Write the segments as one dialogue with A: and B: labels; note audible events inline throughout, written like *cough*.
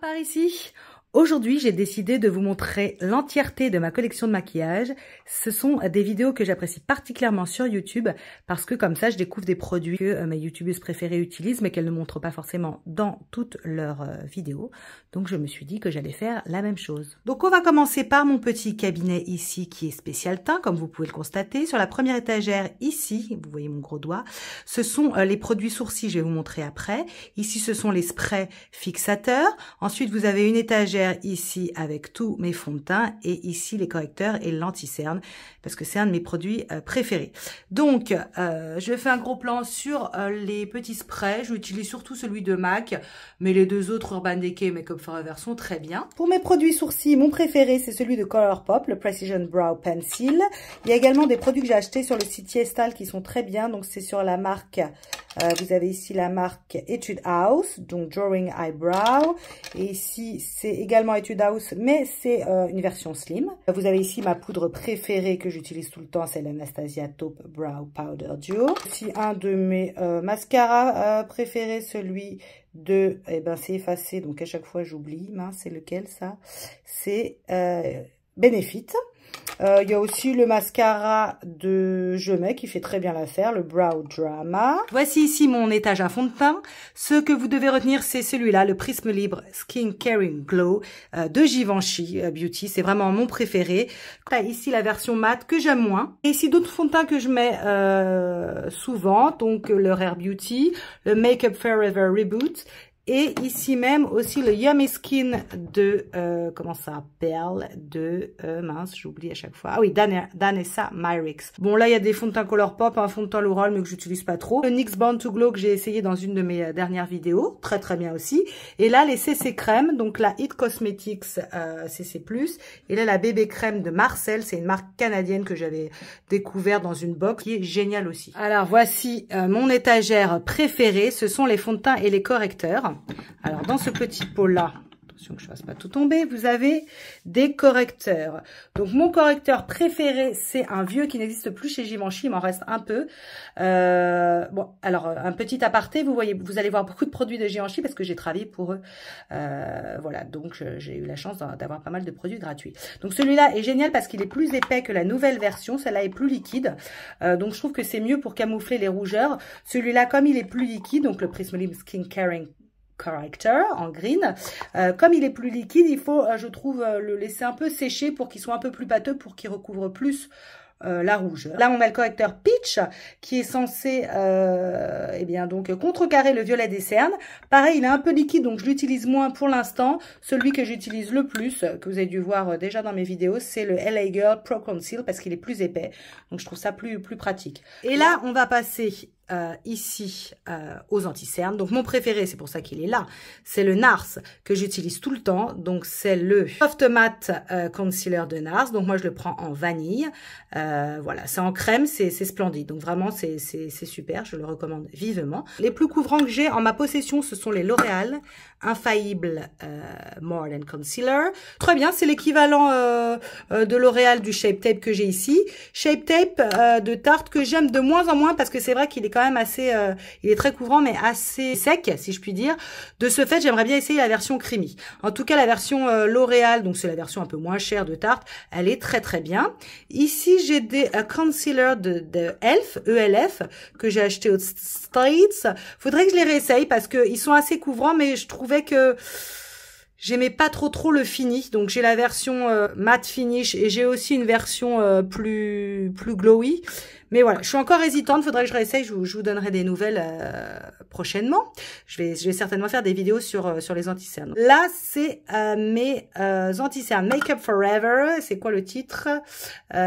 A: Par ici Aujourd'hui, j'ai décidé de vous montrer l'entièreté de ma collection de maquillage. Ce sont des vidéos que j'apprécie particulièrement sur YouTube parce que comme ça, je découvre des produits que euh, mes youtubeuses préférées utilisent mais qu'elles ne montrent pas forcément dans toutes leurs euh, vidéos. Donc, je me suis dit que j'allais faire la même chose. Donc, on va commencer par mon petit cabinet ici qui est spécial teint, comme vous pouvez le constater. Sur la première étagère ici, vous voyez mon gros doigt, ce sont euh, les produits sourcils, je vais vous montrer après. Ici, ce sont les sprays fixateurs. Ensuite, vous avez une étagère ici avec tous mes fonds de teint et ici les correcteurs et l'anti-cerne parce que c'est un de mes produits euh, préférés. Donc, euh, je fais un gros plan sur euh, les petits sprays. J'utilise surtout celui de MAC, mais les deux autres Urban Decay Makeup Forever sont très bien. Pour mes produits sourcils, mon préféré, c'est celui de Colourpop, le Precision Brow Pencil. Il y a également des produits que j'ai achetés sur le site Yestal qui sont très bien. Donc, c'est sur la marque, vous avez ici la marque Etude House, donc Drawing Eyebrow. Et ici, c'est également Etude House, mais c'est une version slim. Vous avez ici ma poudre préférée que j'utilise tout le temps, c'est l'Anastasia Taupe Brow Powder Duo. Aussi un de mes euh, mascaras euh, préférés, celui de, eh ben c'est effacé, donc à chaque fois j'oublie, c'est lequel ça? C'est euh, Benefit. Euh, il y a aussi le mascara de Je mets qui fait très bien l'affaire, le Brow Drama. Voici ici mon étage à fond de teint. Ce que vous devez retenir, c'est celui-là, le Prisme Libre Skin Caring Glow euh, de Givenchy euh, Beauty. C'est vraiment mon préféré. Ici, la version mat que j'aime moins. Et ici, d'autres fonds de teint que je mets souvent. Donc, le Rare Beauty, le Makeup Forever Reboot et ici même aussi le Yummy Skin de, euh, comment ça s'appelle De, euh, mince, j'oublie à chaque fois. Ah oui, Danessa Myrix. Bon, là, il y a des fonds de teint Colourpop, un fond de teint L'Oral, mais que j'utilise pas trop. Le NYX Bond to Glow que j'ai essayé dans une de mes euh, dernières vidéos. Très, très bien aussi. Et là, les CC Crème, donc la It Cosmetics euh, CC+. Et là, la bébé crème de Marcel. C'est une marque canadienne que j'avais découvert dans une box qui est géniale aussi. Alors, voici euh, mon étagère préférée. Ce sont les fonds de teint et les correcteurs. Alors, dans ce petit pot-là, attention que je ne fasse pas tout tomber, vous avez des correcteurs. Donc, mon correcteur préféré, c'est un vieux qui n'existe plus chez Givenchy, il m'en reste un peu. Euh, bon, alors, un petit aparté, vous voyez, vous allez voir beaucoup de produits de Givenchy parce que j'ai travaillé pour eux. Euh, voilà, donc j'ai eu la chance d'avoir pas mal de produits gratuits. Donc, celui-là est génial parce qu'il est plus épais que la nouvelle version. Celle-là est plus liquide. Euh, donc, je trouve que c'est mieux pour camoufler les rougeurs. Celui-là, comme il est plus liquide, donc le Prism Skin Caring Corrector en green. Euh, comme il est plus liquide, il faut, euh, je trouve, euh, le laisser un peu sécher pour qu'il soit un peu plus pâteux, pour qu'il recouvre plus la rouge. Là, on a le correcteur Peach qui est censé eh bien donc contrecarrer le violet des cernes. Pareil, il est un peu liquide, donc je l'utilise moins pour l'instant. Celui que j'utilise le plus, que vous avez dû voir déjà dans mes vidéos, c'est le LA Girl Pro Conceal parce qu'il est plus épais. Donc, je trouve ça plus, plus pratique. Et là, on va passer euh, ici euh, aux anti-cernes. Donc mon préféré, c'est pour ça qu'il est là, c'est le NARS que j'utilise tout le temps. Donc c'est le Soft Matte euh, Concealer de NARS. Donc moi je le prends en vanille. voilà, c'est en crème, c'est splendide. Donc vraiment c'est super, je le recommande vivement. Les plus couvrants que j'ai en ma possession, ce sont les L'Oréal Infaillible More Than Concealer. Très bien, c'est l'équivalent de L'Oréal du Shape Tape que j'ai ici. Shape Tape de Tarte que j'aime de moins en moins parce que c'est vrai qu'il est quand même assez, euh, il est très couvrant mais assez sec si je puis dire. De ce fait, j'aimerais bien essayer la version creamy. En tout cas, la version euh, L'Oréal, donc c'est la version un peu moins chère de Tarte, elle est très très bien. Ici, j'ai des euh, concealers de, Elf, ELF, que j'ai acheté au Streets. Faudrait que je les réessaye parce qu'ils sont assez couvrants, mais je trouvais que J'aimais pas trop trop le fini, donc j'ai la version matte finish et j'ai aussi une version plus plus glowy. Mais voilà, je suis encore hésitante, faudrait que je réessaye, je vous, je vous donnerai des nouvelles euh, prochainement. Je vais, je vais certainement faire des vidéos sur, euh, sur les anti-cernes. Là, c'est euh, mes anti-cernes Makeup Forever. C'est quoi le titre?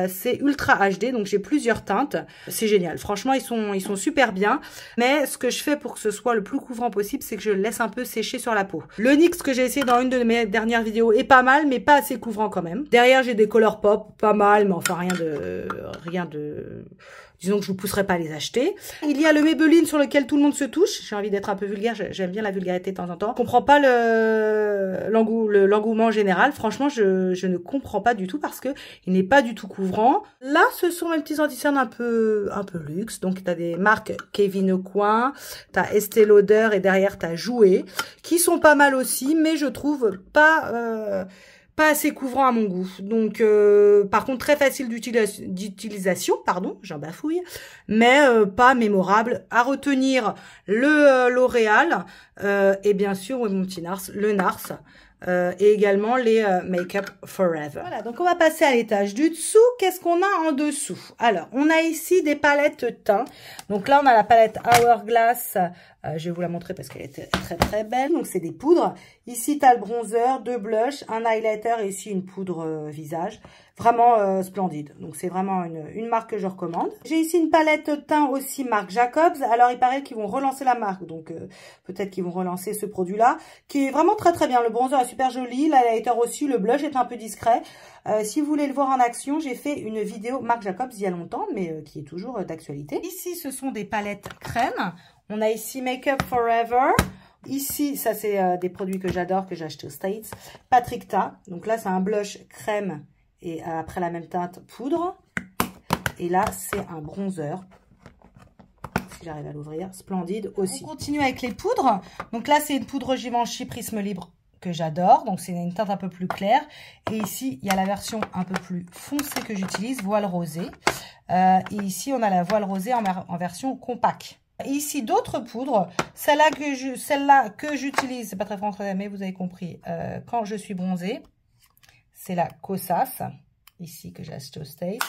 A: C'est Ultra HD, donc j'ai plusieurs teintes. C'est génial, franchement, ils sont, ils sont super bien. Mais ce que je fais pour que ce soit le plus couvrant possible, c'est que je le laisse un peu sécher sur la peau. Le NYX que j'ai essayé dans une de mes dernières vidéos est pas mal, mais pas assez couvrant quand même. Derrière, j'ai des Color Pop, pas mal, mais enfin rien de... rien de disons que je vous pousserai pas à les acheter. Il y a le Maybelline sur lequel tout le monde se touche. J'ai envie d'être un peu vulgaire, j'aime bien la vulgarité de temps en temps. Je comprends pas le l'engouement général. Franchement, je, ne comprends pas du tout parce que il n'est pas du tout couvrant. Là, ce sont mes petits anti un peu un peu luxe. Donc, tu as des marques Kevin Aucoin, tu as Estée Lauder et derrière, tu as qui sont pas mal aussi, mais je trouve pas... Euh, pas assez couvrant à mon goût. Donc, euh, par contre, très facile d'utilisation, pardon, j'en bafouille, mais euh, pas mémorable. À retenir le euh, L'Oréal et bien sûr, mon petit Nars, le Nars. et également les Make-up Forever. Voilà, donc on va passer à l'étage du dessous. Qu'est-ce qu'on a en dessous? Alors, on a ici des palettes teint. Donc là, on a la palette Hourglass euh, je vais vous la montrer parce qu'elle est très très belle. Donc c'est des poudres. Ici tu as le bronzer, deux blushs, un highlighter et ici une poudre euh, visage. Vraiment euh, splendide. Donc c'est vraiment une, une, marque que je recommande. J'ai ici une palette teint aussi marque Jacobs. Alors il paraît qu'ils vont relancer la marque. Donc peut-être qu'ils vont relancer ce produit là. Qui est vraiment très très bien. Le bronzer est super joli. L'highlighter aussi. Le blush est un peu discret. si vous voulez le voir en action, j'ai fait une vidéo Marc Jacobs il y a longtemps, mais qui est toujours d'actualité. Ici, ce sont des palettes crème. On a ici Makeup Forever. Ici, ça c'est euh, des produits que j'adore, que j'ai acheté aux States. Patrick Ta. Donc là, c'est un blush crème et euh, après la même teinte poudre. Et là, c'est un bronzer. Si j'arrive à l'ouvrir. Splendide aussi. On continue avec les poudres. Donc là, c'est une poudre Givenchy Prisme Libre que j'adore. Donc, c'est une teinte un peu plus claire. Et ici, il y a la version un peu plus foncée que j'utilise, voile rosé. Euh, et ici, on a la voile rosée en, en version compact. Ici, d'autres poudres. Celle-là que je, celle-là que j'utilise, c'est pas très français, mais vous avez compris, euh, quand je suis bronzée, c'est la Kosas ici que j'ai acheté au States.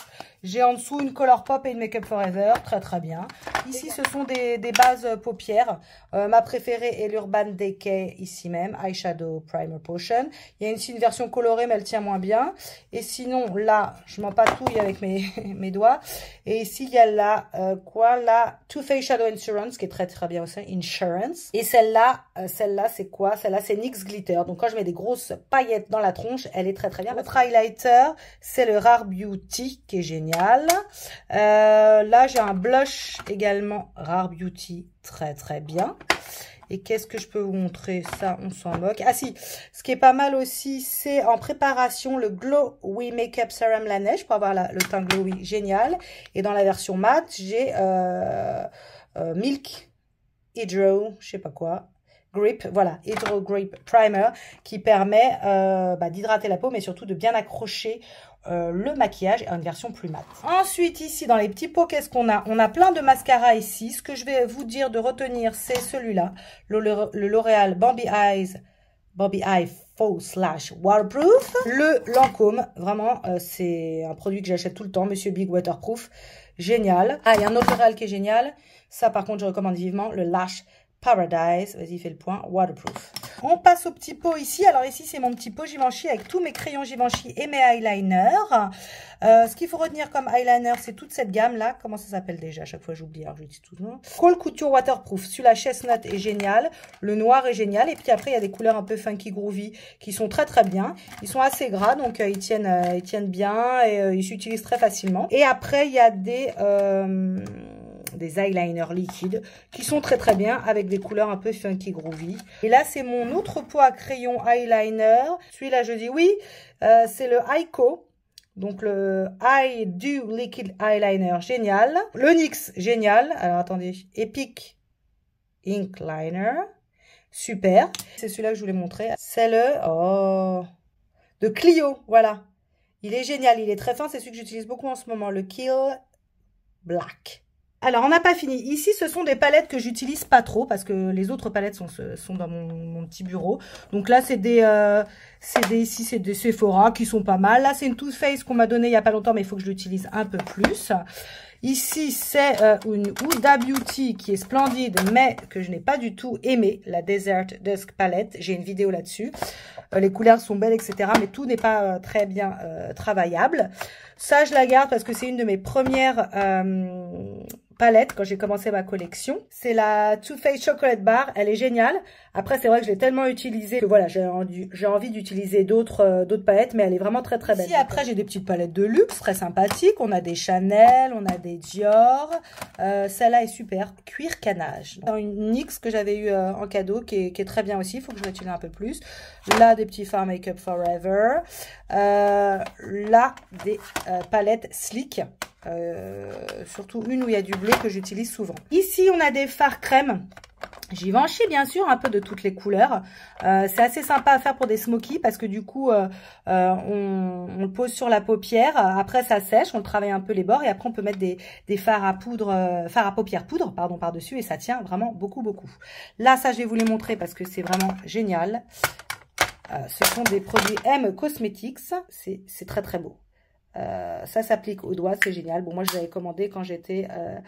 A: J'ai en dessous une Colourpop et une Makeup Forever, très très bien. Ici, ce sont des, bases paupières. Euh, ma préférée est l'Urban Decay, ici même, Eyeshadow Primer Potion. Il y a ici une version colorée, mais elle tient moins bien. Et sinon, là, je m'en patouille avec mes, *laughs* mes doigts. Et ici, il y a la, euh, quoi, la Too Faced Shadow Insurance, qui est très très bien aussi, Insurance. Et celle-là, euh, celle-là, c'est quoi? Celle-là, c'est NYX Glitter. Donc, quand je mets des grosses paillettes dans la tronche, elle est très très bien. Votre highlighter, c'est le Rare Beauty, qui est génial. Euh, là, j'ai un blush également Rare Beauty, très très bien. Et qu'est-ce que je peux vous montrer? Ça, on s'en moque. Ah si, ce qui est pas mal aussi, c'est en préparation le Glow We Makeup Serum La Neige pour avoir le teint glowy génial. Et dans la version mat, j'ai euh, euh, Milk Hydro, je sais pas quoi, Grip, voilà, Hydro Grip Primer, qui permet bah, d'hydrater la peau, mais surtout de bien accrocher euh, le maquillage en une version plus mat. Ensuite, ici, dans les petits pots, qu'est-ce qu'on a? On a plein de mascaras ici. Ce que je vais vous dire de retenir, c'est celui-là, le, L'Oréal Bambi Eyes, Bambi Eye Faux Slash Waterproof. Le Lancôme, vraiment, euh, c'est un produit que j'achète tout le temps, Monsieur Big Waterproof. Génial. Ah, il y a un autre L'Oréal qui est génial. Ça, par contre, je recommande vivement, le Lash Paradise. Vas-y, fais le point. Waterproof. On passe au petit pot ici. Alors ici, c'est mon petit pot Givenchy avec tous mes crayons Givenchy et mes eyeliners. Euh, ce qu'il faut retenir comme eyeliner, c'est toute cette gamme-là. Comment ça s'appelle déjà? À chaque fois, j'oublie. Alors, je dis tout le nom. Cole Couture Waterproof. Celui-là, Chestnut est génial. Le noir est génial. Et puis après, il y a des couleurs un peu funky groovy qui sont très, très bien. Ils sont assez gras, donc euh, ils, tiennent, euh, ils tiennent bien et ils s'utilisent très facilement. Et après, il y a des des eyeliners liquides qui sont très très bien avec des couleurs un peu funky groovy. Et là, c'est mon autre pot à crayon eyeliner. Celui-là, je dis oui, euh, c'est le Aiko. Donc le Eye Do Liquid Eyeliner, génial. Le NYX, génial. Alors attendez, Epic Ink Liner, super. C'est celui-là que je voulais montrer. C'est le, oh, de Clio, voilà. Il est génial, il est très fin, c'est celui que j'utilise beaucoup en ce moment, le Kill Black. Alors, on n'a pas fini. Ici, ce sont des palettes que j'utilise pas trop parce que les autres palettes sont, sont dans mon, petit bureau. Donc là, c'est des, euh, des, ici, c'est des Sephora qui sont pas mal. Là, c'est une Too Faced qu'on m'a donné il y a pas longtemps, mais il faut que je l'utilise un peu plus. Ici, c'est euh, une Huda Beauty qui est splendide, mais que je n'ai pas du tout aimé, la Desert Dusk Palette. J'ai une vidéo là-dessus. Euh, les couleurs sont belles, etc. Mais tout n'est pas euh, très bien travaillable. Ça, je la garde parce que c'est une de mes premières palette quand j'ai commencé ma collection. C'est la Too Faced Chocolate Bar. Elle est géniale. Après, c'est vrai que je l'ai tellement utilisée que voilà, j'ai envie d'utiliser d'autres euh, d'autres palettes, mais elle est vraiment très très belle. Ici, après, j'ai des petites palettes de luxe très sympathiques. On a des Chanel, on a des Dior. Euh, Celle-là est super. Cuir canage. Une NYX que j'avais eu euh, en cadeau qui est, très bien aussi. Il faut que je l'utilise un peu plus. Là, des petits fards Makeup Forever. Là, des palettes Slick. Euh, surtout une où il y a du bleu que j'utilise souvent. Ici, on a des fards crème. Givenchy, bien sûr, un peu de toutes les couleurs. Euh, c'est assez sympa à faire pour des smokies parce que du coup, euh, on, on, le pose sur la paupière. Après, ça sèche, on travaille un peu les bords et après, on peut mettre des, des fards à poudre, fards à paupières poudre, pardon, par-dessus et ça tient vraiment beaucoup, beaucoup. Là, ça, je vais vous les montrer parce que c'est vraiment génial. ce sont des produits M Cosmetics. C'est très, très beau. Euh, ça s'applique aux doigts, c'est génial. Bon, moi, je l'avais commandé quand j'étais euh,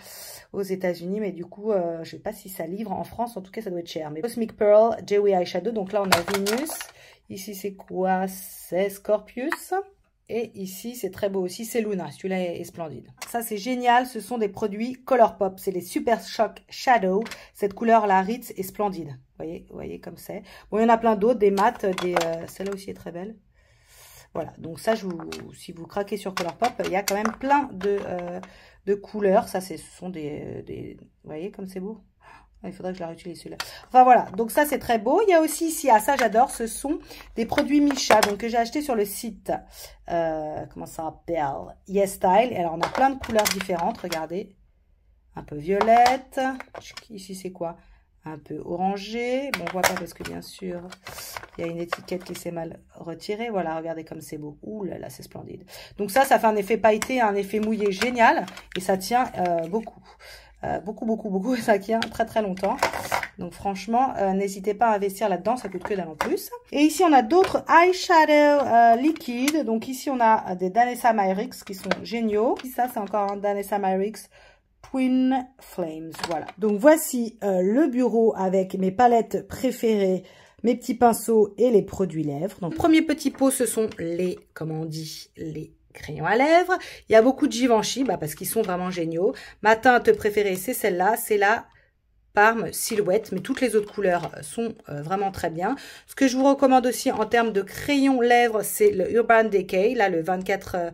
A: aux États-Unis, mais du coup, euh, je sais pas si ça livre en France. En tout cas, ça doit être cher. Mais Cosmic Pearl, Joey Eyeshadow. Donc là, on a Venus. Ici, c'est quoi? C'est Scorpius. Et ici, c'est très beau aussi, c'est Luna. Celui-là est, splendide. Ça, c'est génial. Ce sont des produits Colourpop. C'est les Super Shock Shadow. Cette couleur-là, Ritz, est splendide. Vous voyez, vous voyez comme c'est. Bon, il y en a plein d'autres, des mats, des... Celle-là aussi est très belle. Voilà, donc ça, je si vous craquez sur Colourpop, il y a quand même plein de, euh, couleurs. Ça, ce sont des, des... Vous voyez comme c'est beau? Ah, il faudrait que je la réutilise celui-là. Enfin voilà, donc ça c'est très beau. Il y a aussi ici, ah ça j'adore, ce sont des produits Micha, donc que j'ai acheté sur le site, euh, comment ça s'appelle? Yes Style. Et alors on a plein de couleurs différentes, regardez. Un peu violette. Ici c'est quoi? Un peu orangé. Bon, on voit pas parce que bien sûr, il y a une étiquette qui s'est mal retirée. Voilà, regardez comme c'est beau. Ouh là là, c'est splendide. Donc ça, ça fait un effet pailleté, un effet mouillé génial. Et ça tient euh, beaucoup. Euh, beaucoup, beaucoup, beaucoup. *laughs* Ça tient très, très longtemps. Donc franchement, euh, n'hésitez pas à investir là-dedans. Ça coûte que dalle en plus. Et ici, on a d'autres eyeshadow liquides. Donc ici, on a des Danessa Myrix qui sont géniaux. Ça, c'est encore un Danessa Myrix Twin Flames. Voilà. Donc voici euh, le bureau avec mes palettes préférées, mes petits pinceaux et les produits lèvres. Donc premier petit pot, ce sont les, comment on dit, les crayons à lèvres. Il y a beaucoup de Givenchy, bah, parce qu'ils sont vraiment géniaux. Ma teinte préférée, c'est celle-là. C'est la Parme Silhouette, mais toutes les autres couleurs sont euh, vraiment très bien. Ce que je vous recommande aussi en termes de crayons lèvres, c'est le Urban Decay, là le 24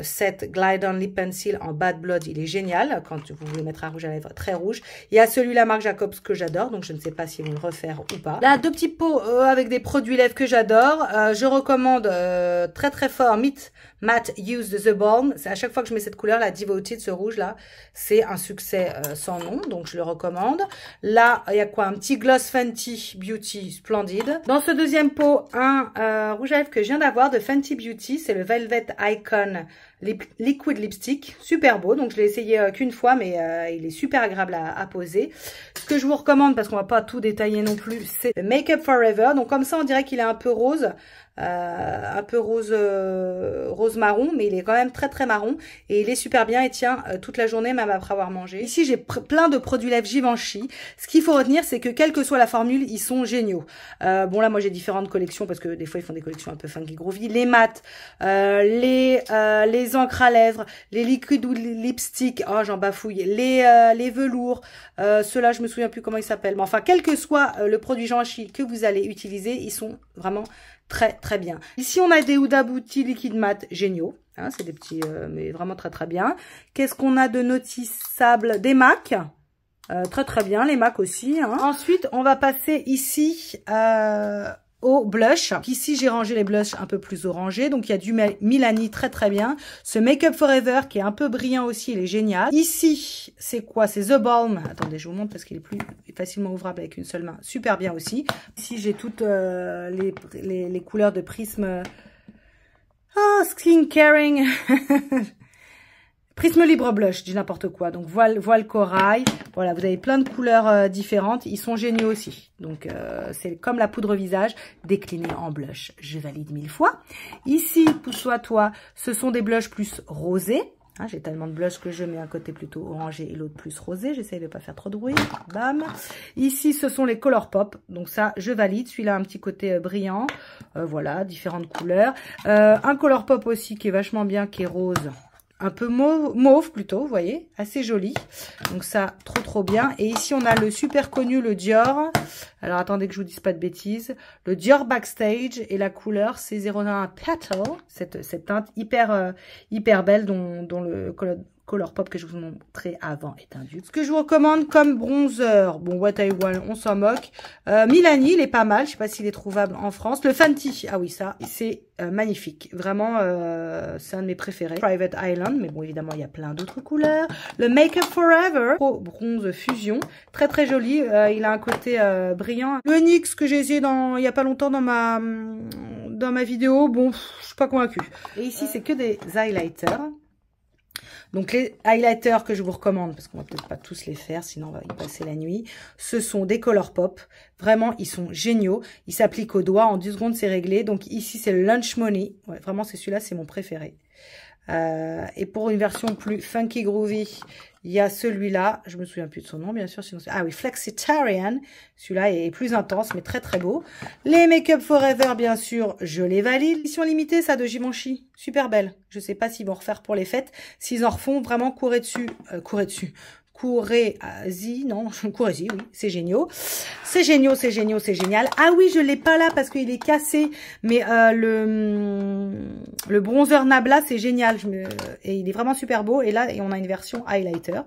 A: cette Glide On Lip Pencil en Bad Blood, il est génial quand vous voulez mettre un rouge à lèvres très rouge. Il y a celui-là Marc Jacobs que j'adore, donc je ne sais pas si vous le refaire ou pas. Là, deux petits pots euh, avec des produits lèvres que j'adore. Euh, je recommande euh, très très fort Meet Matte Use The Balm. C'est à chaque fois que je mets cette couleur, la Devoted, ce rouge là, c'est un succès sans nom, donc je le recommande. Là, il y a quoi? Un petit Gloss Fenty Beauty splendide. Dans ce deuxième pot, un rouge à lèvres que je viens d'avoir de Fenty Beauty, c'est le Velvet Icon liquid lipstick, super beau. Donc je l'ai essayé euh, qu'une fois, mais euh, il est super agréable à, poser. Ce que je vous recommande, parce qu'on va pas tout détailler non plus, c'est Make Up Forever. Donc comme ça, on dirait qu'il est un peu rose. Euh, un peu rose euh, rose marron, mais il est quand même très très marron et il est super bien et tient euh, toute la journée même après avoir mangé. Ici j'ai plein de produits lèvres Givenchy. Ce qu'il faut retenir c'est que quelle que soit la formule, ils sont géniaux. bon là moi j'ai différentes collections parce que des fois ils font des collections un peu funky groovy. Les mats, les les encres à lèvres, les liquid lipstick, oh j'en bafouille, les les velours, ceux-là je me souviens plus comment ils s'appellent, mais enfin quel que soit le produit Givenchy que vous allez utiliser, ils sont vraiment très très bien. Ici on a des Huda Beauty liquide mat géniaux. Hein, c'est des petits, euh, mais vraiment très très bien. Qu'est-ce qu'on a de notiçable Des MAC. Euh, très très bien, les MAC aussi. Hein. Ensuite, on va passer ici euh, au blush. Ici, j'ai rangé les blushs un peu plus orangés. Donc, il y a du Milani très très bien. Ce Make Up Forever qui est un peu brillant aussi, il est génial. Ici, c'est quoi? C'est The Balm. Attendez, je vous montre parce qu'il est plus facilement ouvrable avec une seule main. Super bien aussi. Ici, j'ai toutes euh, les, les, couleurs de prisme. Oh, Skin Caring *laughs* Prisme Libre Blush, je n'importe quoi. Donc voile, voile corail. Voilà, vous avez plein de couleurs euh, différentes. Ils sont géniaux aussi. Donc euh, c'est comme la poudre visage déclinée en blush. Je valide mille fois. Ici, pousse-toi toi, ce sont des blushs plus rosés. Hein, J'ai tellement de blush que je mets un côté plutôt orangé et l'autre plus rosé. J'essaye de pas faire trop de bruit. Bam. Ici, ce sont les Color Pop. Donc ça, je valide. Celui-là, un petit côté euh, brillant. voilà, différentes couleurs. un Color Pop aussi qui est vachement bien, qui est rose un peu mauve, plutôt, vous voyez, assez joli. Donc ça, trop trop bien. Et ici, on a le super connu, le Dior. Alors attendez que je vous dise pas de bêtises. Le Dior Backstage et la couleur, c'est 01 Petal. Cette, cette teinte hyper, euh, hyper belle dont, dont le Color Pop que je vous montrais avant est un dupe. Ce que je vous recommande comme bronzer, bon, What I Want, on s'en moque. Euh, Milani, il est pas mal, je sais pas s'il est trouvable en France. Le Fenty, ah oui, ça, c'est euh, magnifique. Vraiment, euh, c'est un de mes préférés. Private Island, mais bon, évidemment, il y a plein d'autres couleurs. Le Make Up Forever, Pro Bronze Fusion, très très joli. Euh, il a un côté brillant. Le NYX que j'ai essayé dans, il y a pas longtemps dans ma dans ma vidéo, bon, je suis pas convaincue. Et ici, c'est que des highlighters. Donc les highlighters que je vous recommande, parce qu'on va peut-être pas tous les faire, sinon on va y passer la nuit, ce sont des Color Pop. Vraiment, ils sont géniaux. Ils s'appliquent au doigt, en 10 secondes c'est réglé. Donc ici c'est le Lunch Money. Vraiment c'est celui-là, c'est mon préféré. Euh, et pour une version plus funky groovy, il y a celui-là, je me souviens plus de son nom, bien sûr. Sinon ah oui, Flexitarian. Celui-là est plus intense, mais très très beau. Les Make Up Forever, bien sûr, je les valide. Édition limitée, ça, de Givenchy. Super belle. Je sais pas s'ils vont refaire pour les fêtes. S'ils en refont, vraiment, courez dessus. Euh, courez dessus. Courez-y, non, *laughs* courez-y, oui, c'est génial. C'est génial, c'est génial, c'est génial. Ah oui, je l'ai pas là parce qu'il est cassé, mais euh, le le bronzer Nabla, c'est génial. Et il est vraiment super beau. Et là, et on a une version highlighter.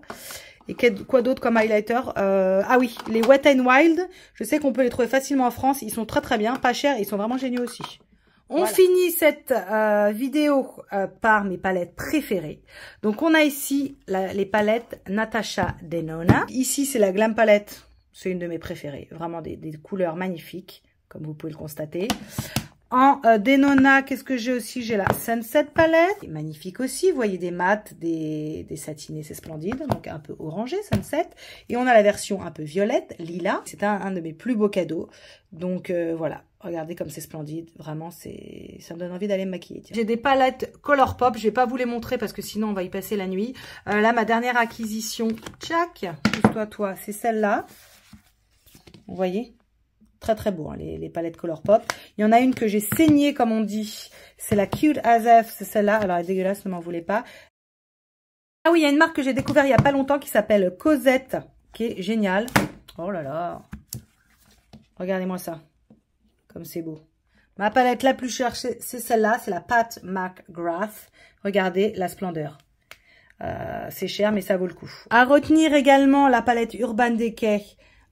A: Et quoi d'autre comme highlighter? Euh, Ah oui, les Wet n Wild. Je sais qu'on peut les trouver facilement en France. Ils sont très très bien, pas chers. Ils sont vraiment géniaux aussi. On finit cette euh, vidéo euh, par mes palettes préférées. Donc, on a ici les palettes Natasha Denona. Ici, c'est la Glam Palette. C'est une de mes préférées. Vraiment des, couleurs magnifiques, comme vous pouvez le constater. En euh, Denona, qu'est-ce que j'ai aussi? J'ai la Sunset Palette. Magnifique aussi. Vous voyez des mats, des, des satinés, c'est splendide. Donc, un peu orangé, Sunset. Et on a la version un peu violette, lila. C'est un, un de mes plus beaux cadeaux. Donc, voilà Regardez comme c'est splendide. Vraiment, c'est ça me donne envie d'aller me maquiller. J'ai des palettes Colourpop. Je vais pas vous les montrer parce que sinon on va y passer la nuit. Euh, là, ma dernière acquisition, tchac, toi toi, c'est celle-là. Vous voyez? Très très beau, hein, les, palettes Colourpop. Il y en a une que j'ai saignée, comme on dit. C'est la Cute As c'est celle-là. Alors, elle est dégueulasse, ne m'en voulez pas. Ah oui, il y a une marque que j'ai découvert il y a pas longtemps qui s'appelle Cosette, qui est géniale. Oh là là Regardez-moi ça. Comme c'est beau. Ma palette la plus chère, c'est celle-là. C'est la Pat McGrath. Regardez la splendeur. Euh, c'est cher, mais ça vaut le coup. À retenir également la palette Urban Decay.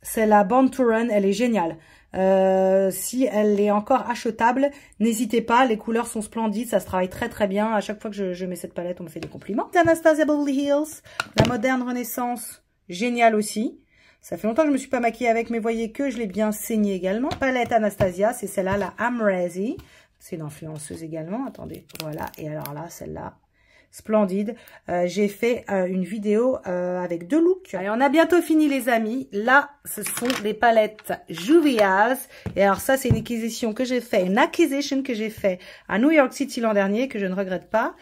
A: C'est la Run. Elle est géniale. Euh, si elle est encore achetable, n'hésitez pas. Les couleurs sont splendides. Ça se travaille très très bien. À chaque fois que je, mets cette palette, on me fait des compliments. Anastasia Beverly Hills. La moderne renaissance. Géniale aussi. Ça fait longtemps que je me suis pas maquillée avec, mais voyez que je l'ai bien saignée également. Palette Anastasia, c'est celle-là, la Amrezi. C'est une influenceuse également. Attendez, voilà. Et alors là, celle-là, splendide. Euh, j'ai fait euh, une vidéo euh, avec deux looks. Et on a bientôt fini les amis. Là, ce sont des palettes Juvia's. Et alors ça, c'est une acquisition que j'ai fait, une acquisition que j'ai fait à New York City l'an dernier, que je ne regrette pas.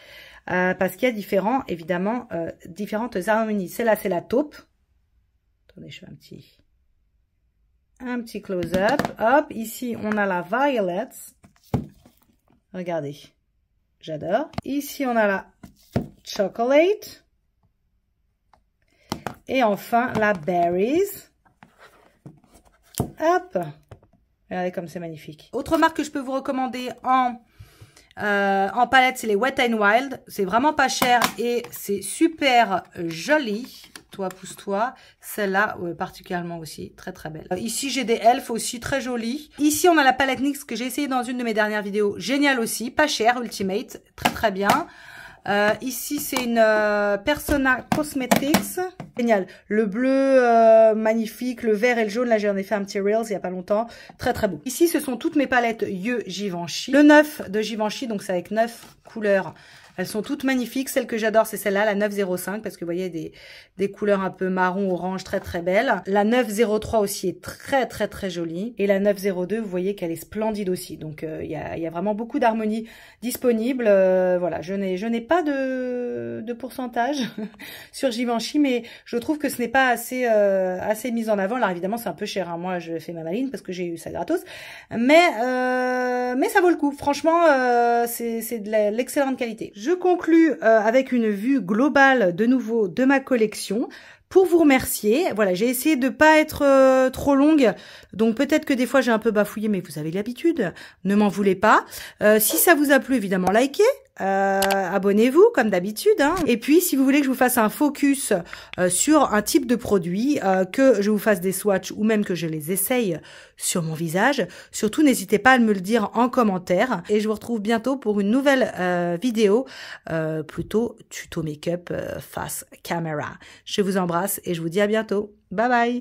A: parce qu'il y a différents, évidemment, différentes harmonies. Celle-là, c'est la taupe. Attendez, je fais un petit, un petit close-up. Hop, ici, on a la Violet. Regardez, j'adore. Ici, on a la Chocolate. Et enfin, la Berries. Hop. Regardez comme c'est magnifique. Autre marque que je peux vous recommander en, euh, en palette, c'est les Wet n Wild. C'est vraiment pas cher et c'est super joli toi, pousse-toi. Celle-là, particulièrement aussi, très très belle. Euh, ici, j'ai des elfes aussi, très jolies. Ici, on a la palette NYX que j'ai essayé dans une de mes dernières vidéos. Génial aussi, pas cher, Ultimate, très très bien. Euh, ici, c'est une euh, Persona Cosmetics. Génial. Le bleu, magnifique. Le vert et le jaune, là, j'en ai fait un petit Reels il y a pas longtemps. Très, très beau. Ici, ce sont toutes mes palettes Yeux Givenchy. Le 9 de Givenchy, donc c'est avec 9 couleurs elles sont toutes magnifiques. Celle que j'adore, c'est celle-là, la 905, parce que vous voyez des, des couleurs un peu marron, orange, très très belles. La 903 aussi est très très très jolie. Et la 902, vous voyez qu'elle est splendide aussi. Donc euh, il y, a, y, a, vraiment beaucoup d'harmonie disponible. Euh, voilà, je n'ai je n'ai pas de, de pourcentage *laughs* sur Givenchy, mais je trouve que ce n'est pas assez euh, assez mis en avant. Alors évidemment, c'est un peu cher. Hein. Moi, je fais ma maline parce que j'ai eu ça gratos. Mais mais ça vaut le coup. Franchement, c'est de l'excellente qualité. Conclus euh, avec une vue globale de nouveau de ma collection pour vous remercier. Voilà, j'ai essayé de pas être euh, trop longue, donc peut-être que des fois j'ai un peu bafouillé, mais vous avez l'habitude, ne m'en voulez pas. Euh, si ça vous a plu, évidemment, likez. Euh, abonnez-vous comme d'habitude. Hein. Et puis, si vous voulez que je vous fasse un focus sur un type de produit, que je vous fasse des swatchs ou même que je les essaye sur mon visage, surtout n'hésitez pas à me le dire en commentaire. Et je vous retrouve bientôt pour une nouvelle vidéo, plutôt tuto make-up face caméra. Je vous embrasse et je vous dis à bientôt. Bye bye